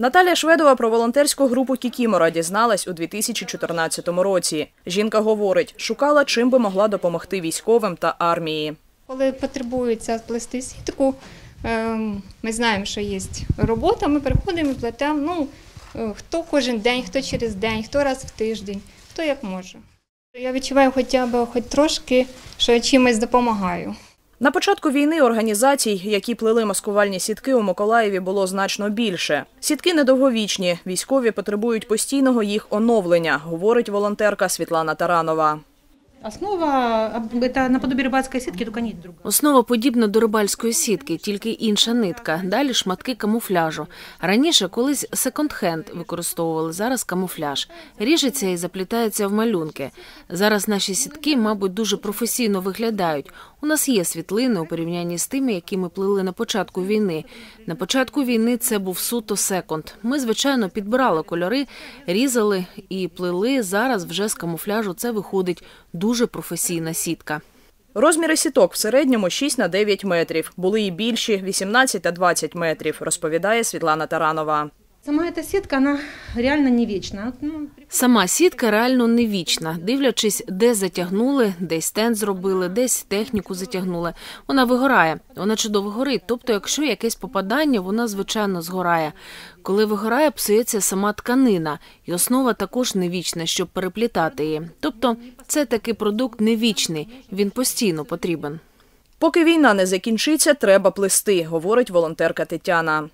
Наталя Шведова про волонтерську групу Кікімора дізналась у 2014 році. Жінка говорить, шукала, чим би могла допомогти військовим та армії. Коли потребується плести сітку, ем, ми знаємо, що є робота, ми приходимо і плетемо. Ну, е, хто кожен день, хто через день, хто раз в тиждень, хто як може. Я відчуваю хоча б хоч трошки, що я чимось допомагаю. На початку війни організацій, які плели маскувальні сітки у Миколаєві, було значно більше. Сітки недовговічні, військові потребують постійного їх оновлення, говорить волонтерка Світлана Таранова. Основа это наподобие рыбацкой сетки, только нить другая. Основа подібна до рибальської сітки, тільки інша нитка. Далі шматки камуфляжу. Раніше колись секонд-хенд використовували, зараз камуфляж. Ріжеться і заплітається в малюнки. Зараз наші сітки, мабуть, дуже професійно виглядають. У нас є світлини у порівнянні з тими, які ми плели на початку війни. На початку війни це був суто секонд. Ми, звичайно, підбирали кольори, різали і плели. Зараз вже з камуфляжу це виходить дуже професійна сітка. Розміри сіток в середньому 6 на 9 метрів. Були і більші 18 та 20 метрів, розповідає Світлана Таранова. Сама эта сетка, она реально не вечна. Ну, Сама сітка реально не вічна, дивлячись, де затягнули, десь стенд зробили, десь техніку затягнули. Вона вигорає, вона чудово горить. Тобто, якщо якесь попадання, вона звичайно згорає. Коли вигорає, псується сама тканина, і основа також не вічна, щоб переплітати її. Тобто, це такий продукт не вічний, він постійно потрібен. Поки війна не закінчиться, треба плести, говорить волонтерка Тетяна.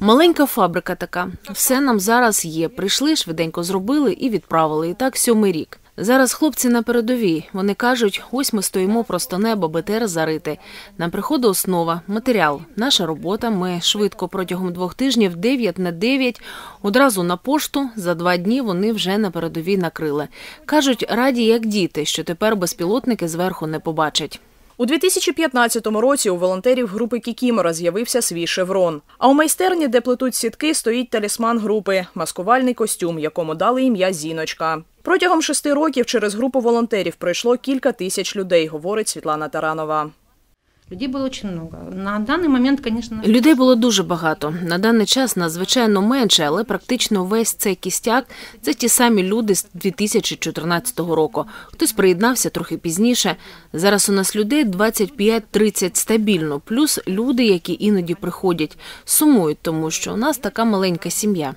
Маленька фабрика така. Все нам зараз є. Прийшли, швиденько зробили і відправили. І так сьомий рік. Зараз хлопці на передовій. Вони кажуть, ось ми стоїмо просто небо, БТР зарити. Нам приходить основа, матеріал. Наша робота. Ми швидко протягом двох тижнів 9 на 9, одразу на пошту. За два дні вони вже на передовій накрили. Кажуть, раді як діти, що тепер безпілотники зверху не побачать. У 2015 році у волонтерів групи Кікімора з'явився свій шеврон. А у майстерні, де плетуть сітки, стоїть талісман групи маскувальний костюм, якому дали ім'я Зіночка. Протягом шести років через групу волонтерів пройшло кілька тисяч людей, говорить Світлана Таранова. Людей было очень много. На данный момент, конечно, Людей було дуже багато. На даний час надзвичайно менше, але практично весь цей кістяк це ті самі люди з 2014 року. Хтось приєднався трохи пізніше. Зараз у нас людей 25-30 стабільно, плюс люди, які іноді приходять, сумують, тому що у нас така маленька сім'я.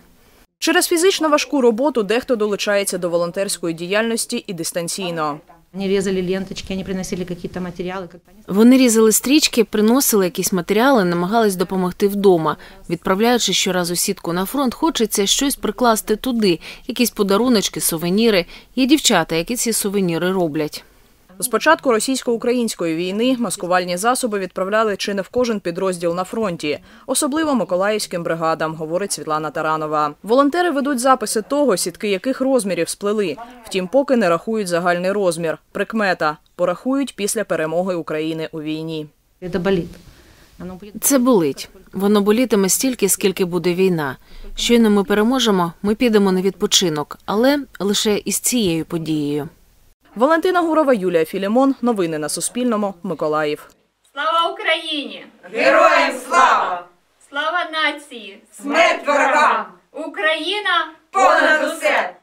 Через фізично важку роботу дехто долучається до волонтерської діяльності і дистанційно. Они різали ленточки, вони приносили якісь матеріали. Вони різали стрічки, приносили якісь матеріали, намагались допомогти вдома. Відправляючи щоразу сітку на фронт, хочеться щось прикласти туди, якісь подаруночки, сувеніри. Є дівчата, які ці сувеніри роблять. З початку російсько-української війни маскувальні засоби відправляли чи не в кожен підрозділ на фронті, особливо миколаївським бригадам, говорить Світлана Таранова. Волонтери ведуть записи того, сітки яких розмірів сплели. Втім, поки не рахують загальний розмір. Прикмета порахують після перемоги України у війні. Це болить. Воно болітиме стільки, скільки буде війна. Щойно ми переможемо, ми підемо на відпочинок, але лише із цією подією. Валентина Гурова, Юлія Філімон. Новини на Суспільному. Миколаїв. Слава Україні! Героям слава! Слава нації! Смерть ворогам! Україна Понад усе!